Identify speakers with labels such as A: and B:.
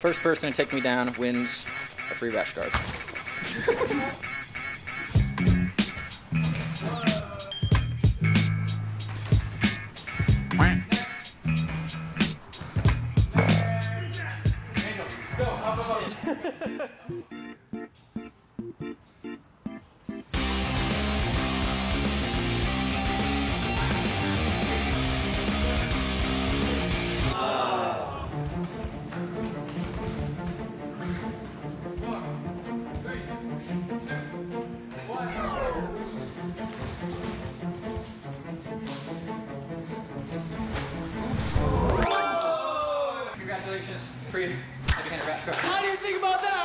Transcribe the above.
A: First person to take me down wins a free rash guard. For you. How do you think about that?